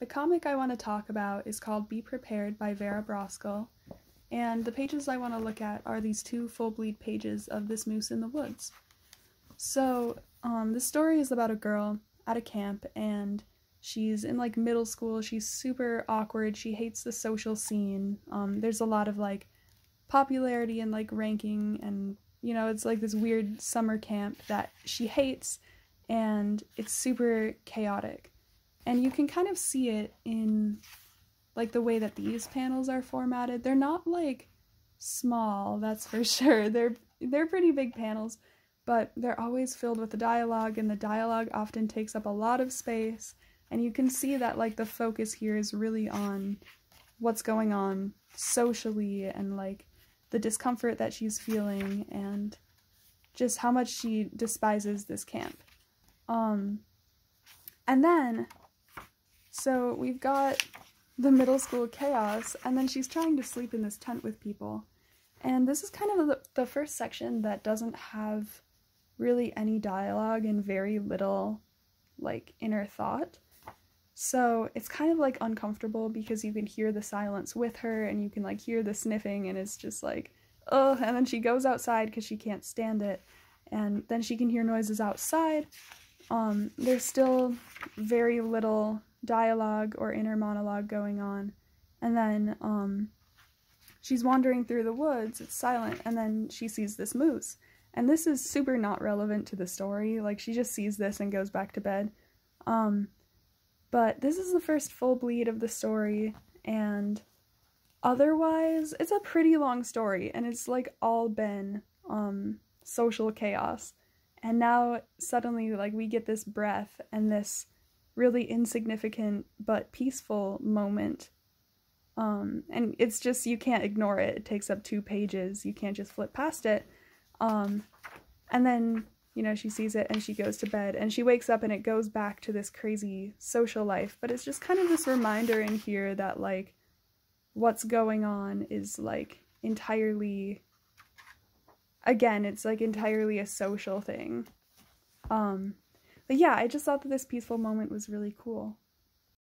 The comic I want to talk about is called Be Prepared by Vera Brosgol, and the pages I want to look at are these two full bleed pages of This Moose in the Woods. So, um, the story is about a girl at a camp, and she's in like middle school. She's super awkward. She hates the social scene. Um, there's a lot of like popularity and like ranking, and you know, it's like this weird summer camp that she hates, and it's super chaotic and you can kind of see it in like the way that these panels are formatted. They're not like small, that's for sure. They're they're pretty big panels, but they're always filled with the dialogue and the dialogue often takes up a lot of space and you can see that like the focus here is really on what's going on socially and like the discomfort that she's feeling and just how much she despises this camp. Um and then so we've got the middle school chaos, and then she's trying to sleep in this tent with people. And this is kind of the, the first section that doesn't have really any dialogue and very little like inner thought. So it's kind of like uncomfortable because you can hear the silence with her and you can like hear the sniffing and it's just like, oh, and then she goes outside because she can't stand it. And then she can hear noises outside. Um, there's still very little dialogue or inner monologue going on. And then um, she's wandering through the woods, it's silent, and then she sees this moose. And this is super not relevant to the story. Like, she just sees this and goes back to bed. Um, but this is the first full bleed of the story, and otherwise, it's a pretty long story, and it's like all been um, social chaos. And now, suddenly, like, we get this breath and this really insignificant but peaceful moment. Um, and it's just, you can't ignore it. It takes up two pages. You can't just flip past it. Um, and then, you know, she sees it and she goes to bed and she wakes up and it goes back to this crazy social life. But it's just kind of this reminder in here that, like, what's going on is, like, entirely again it's like entirely a social thing um but yeah, I just thought that this peaceful moment was really cool.